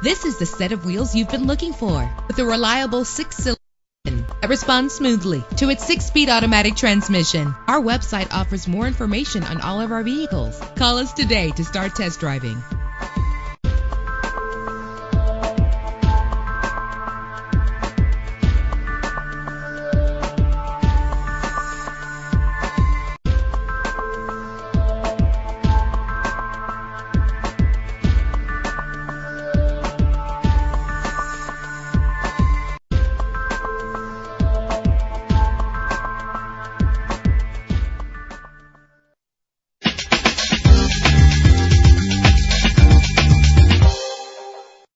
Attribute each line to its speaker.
Speaker 1: This is the set of wheels you've been looking for with a reliable six-cylinder that responds smoothly to its six-speed automatic transmission. Our website offers more information on all of our vehicles. Call us today to start test driving.